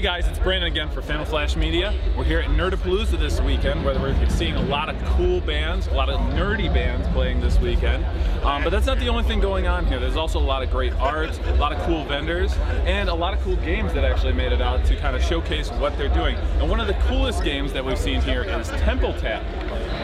Hey guys, it's Brandon again for FamiFlash Media. We're here at Nerdapalooza this weekend, where we're seeing a lot of cool bands, a lot of nerdy bands playing this weekend. Um, but that's not the only thing going on here. There's also a lot of great art, a lot of cool vendors, and a lot of cool games that actually made it out to kind of showcase what they're doing. And one of the coolest games that we've seen here is Temple Tap,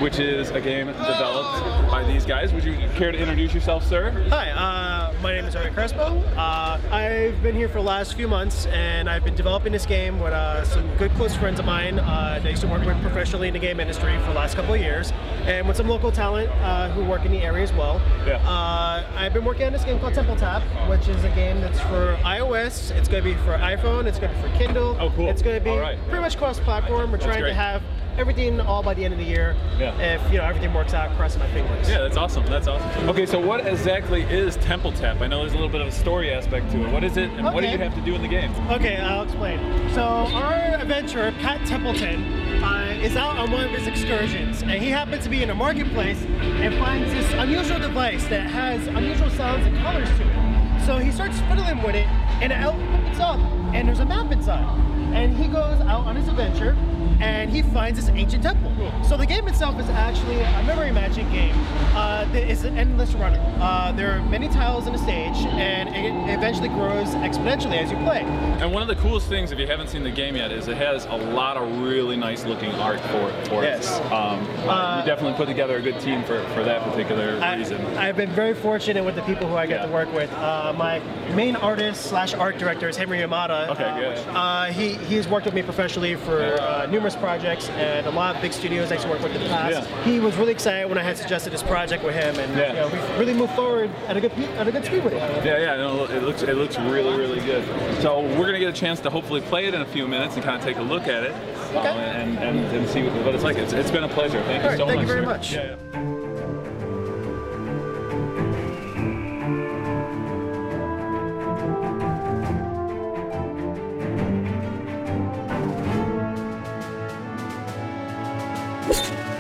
which is a game developed by these guys. Would you care to introduce yourself, sir? Hi, uh, my name is Eric Crespo. Uh, I've been here for the last few months and I've been developing this game with uh, some good close friends of mine uh, that I used to work with professionally in the game industry for the last couple of years and with some local talent uh, who work in the area as well. Yeah. Uh, I've been working on this game called Temple Tap, which is a game that's for iOS, it's going to be for iPhone, it's going to be for Kindle. Oh, cool. It's going to be right. pretty much cross-platform. We're trying great. to have everything all by the end of the year. Yeah. If you know everything works out, crossing my fingers. Yeah, that's awesome. That's awesome. Okay, so what exactly is Temple Tap? I know there's a little bit of a story aspect to it. What is it, and what do you have to do in the game? Okay, I'll explain. So our adventurer, Pat Templeton, uh, is out on one of his excursions, and he happens to be in a marketplace and finds this unusual device that has unusual sounds and colors to it. So he starts fiddling with it, and it opens up, and there's a map inside. And he goes out on his adventure, and he finds this ancient temple. So the game itself is actually a memory matching game. Uh, that is an endless runner. Uh, there are many tiles in the stage, and it eventually grows exponentially as you play. And one of the coolest things, if you haven't seen the game yet, is it has a lot of really nice looking art for it. For Yes. it. Um, Uh, you definitely put together a good team for, for that particular I, reason. I've been very fortunate with the people who I get Yeah. to work with. Uh, my main artist slash art director is Henry Yamada. Okay, uh, good. Uh, he he's worked with me professionally for uh, numerous projects and a lot of big studios I used to work with in the past. Yeah. He was really excited when I had suggested this project with him, and Yeah. you know, we really moved forward at a good at a good speed with it. yeah, yeah, yeah, no, it looks it looks really really good. So we're gonna get a chance to hopefully play it in a few minutes and kind of take a look at it uh, okay. um, and, and, and see what it's like. It's, it's been a pleasure. Thank All you so thank much. Thank you very sir. much. Yeah, yeah. you